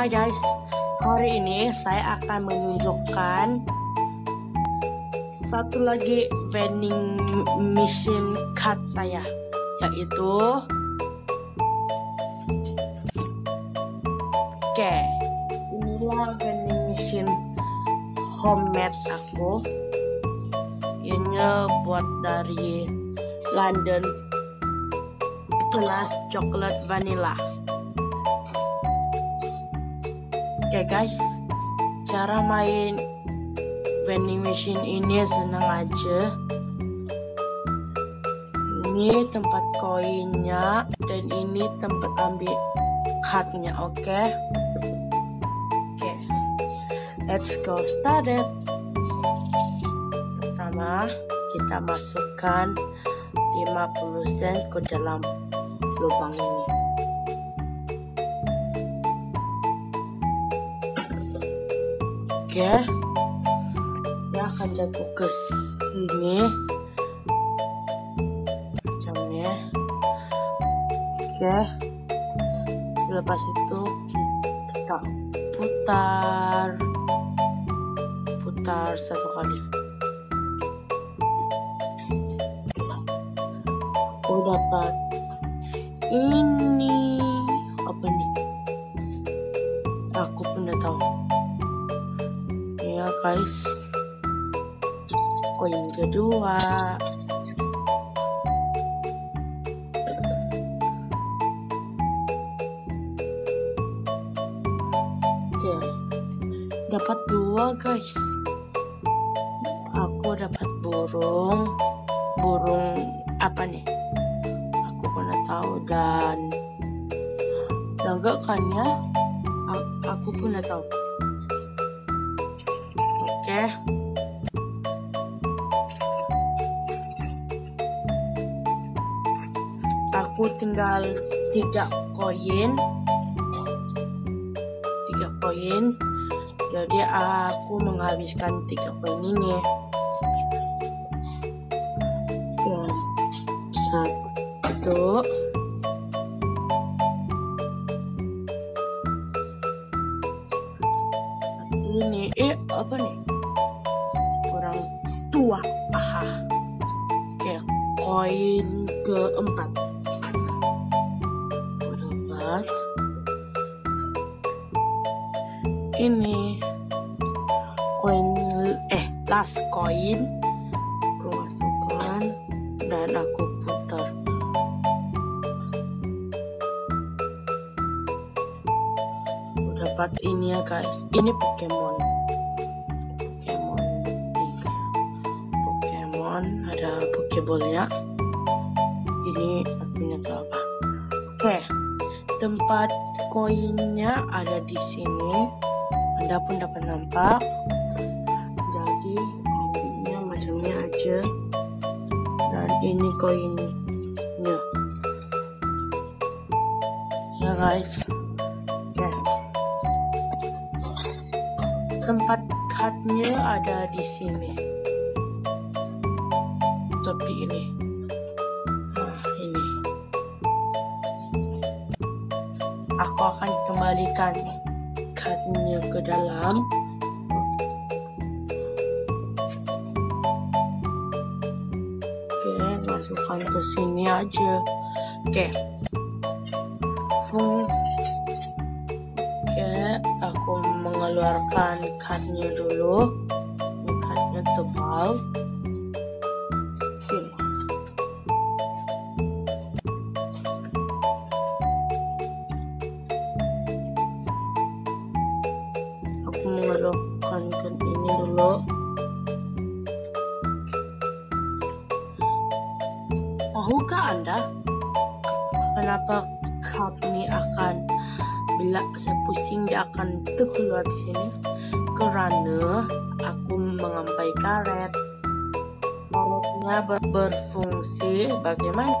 Hai guys, hari ini saya akan menunjukkan satu lagi vending machine card saya, yaitu Oke, inilah vending machine homemade aku. Ini buat dari London plus coklat vanilla. Oke okay guys, cara main vending machine ini senang aja. Ini tempat koinnya dan ini tempat ambil cardnya, oke? Okay? Oke, okay. let's go started. Pertama, kita masukkan 50 sen ke dalam lubang ini. Oke. Dia akan jatuh ke sini. Macamnya. Oke. Selepas itu kita putar. Putar satu kali. Aku dapat ini apa nih? Aku pun udah tahu ya guys. Koin kedua oke. Dapat dua guys. Aku dapat burung. Burung apa nih? Aku pernah tahu dan dan enggak kan ya? Aku pernah tahu Aku tinggal tiga koin. Tiga koin. Jadi aku menghabiskan tiga koin ini. Satu. Ini, eh apa nih? Tua. Aha. Oke koin keempat. Keempat. Ini. Koin eh last koin aku masukkan dan aku putar. Dapat ini ya guys. Ini Pokemon ada pokeballnya ini tuh apa? Oke tempat koinnya ada di sini. Anda pun dapat nampak. Jadi koinnya macamnya aja. Dan ini koinnya. Ya guys. Oke. Tempat cardnya ada di sini seperti ini. Nah ini. Aku akan kembalikan cardnya ke dalam. Oke masukkan ke sini aja. Oke. Oke aku mengeluarkan cardnya dulu. Ini tebal tahukah anda kenapa ini akan bila saya pusing dia akan terkeluar di sini? Karena aku mengampai karet karetnya berfungsi bagaimana